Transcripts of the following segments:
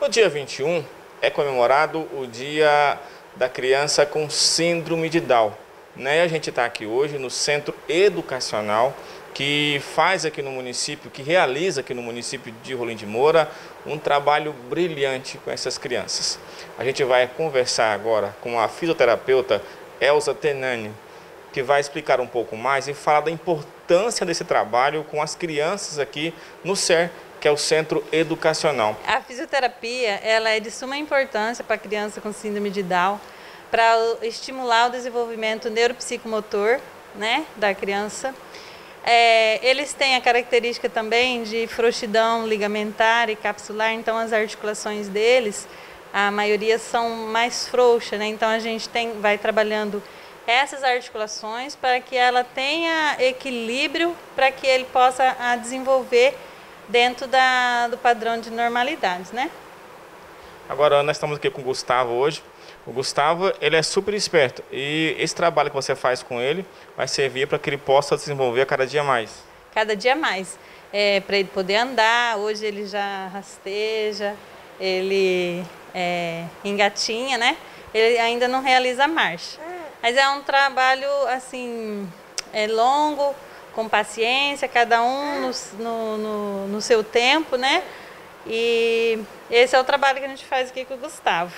No dia 21 é comemorado o Dia da Criança com Síndrome de Down. Né? A gente está aqui hoje no Centro Educacional que faz aqui no município, que realiza aqui no município de Rolim de Moura um trabalho brilhante com essas crianças. A gente vai conversar agora com a fisioterapeuta Elza Tenani, que vai explicar um pouco mais e falar da importância desse trabalho com as crianças aqui no CER, que é o Centro Educacional. A fisioterapia ela é de suma importância para a criança com síndrome de Down, para estimular o desenvolvimento neuropsicomotor né, da criança. É, eles têm a característica também de frouxidão ligamentar e capsular, então as articulações deles, a maioria são mais frouxas, né? então a gente tem, vai trabalhando essas articulações para que ela tenha equilíbrio para que ele possa desenvolver dentro da, do padrão de normalidades, né? Agora nós estamos aqui com o Gustavo hoje. O Gustavo ele é super esperto e esse trabalho que você faz com ele vai servir para que ele possa desenvolver a cada dia mais. Cada dia mais. É, para ele poder andar, hoje ele já rasteja, ele é, engatinha, né? Ele ainda não realiza marcha. Mas é um trabalho assim, é longo, com paciência, cada um no, no, no, no seu tempo, né? E esse é o trabalho que a gente faz aqui com o Gustavo.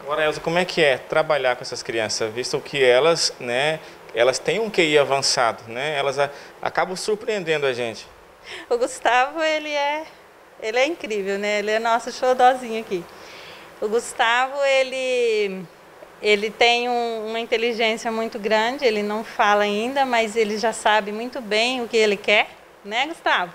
Agora, Elza, como é que é trabalhar com essas crianças, visto que elas, né, elas têm um QI avançado, né? Elas a, acabam surpreendendo a gente. O Gustavo, ele é, ele é incrível, né? Ele é nosso xodózinho aqui. O Gustavo, ele ele tem um, uma inteligência muito grande, ele não fala ainda, mas ele já sabe muito bem o que ele quer, né, Gustavo?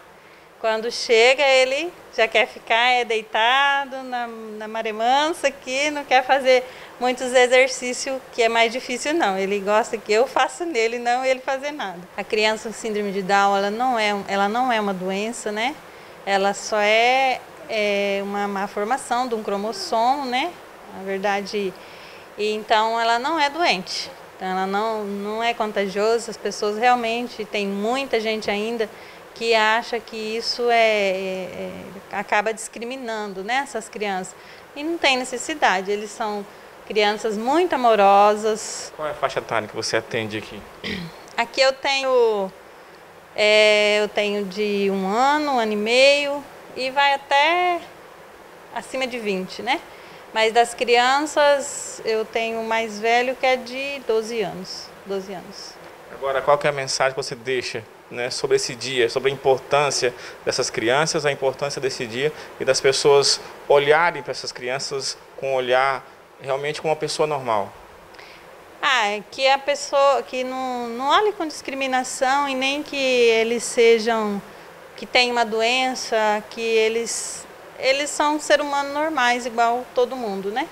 Quando chega, ele já quer ficar é, deitado na, na maremansa aqui, não quer fazer muitos exercícios, que é mais difícil não. Ele gosta que eu faça nele, não ele fazer nada. A criança com síndrome de Down, ela não é, ela não é uma doença, né? Ela só é, é uma má formação de um cromossomo, né? Na verdade, e então ela não é doente, então, ela não, não é contagiosa. As pessoas realmente, tem muita gente ainda que acha que isso é, é, é acaba discriminando né, essas crianças. E não tem necessidade, eles são crianças muito amorosas. Qual é a faixa etária que você atende aqui? Aqui eu tenho, é, eu tenho de um ano, um ano e meio e vai até acima de 20, né? Mas das crianças, eu tenho o mais velho que é de 12 anos. 12 anos. Agora, qual que é a mensagem que você deixa né, sobre esse dia, sobre a importância dessas crianças, a importância desse dia e das pessoas olharem para essas crianças com um olhar realmente como uma pessoa normal? Ah, é que a pessoa que não, não olhe com discriminação e nem que eles sejam, que tenham uma doença, que eles eles são ser humanos normais, igual todo mundo, né?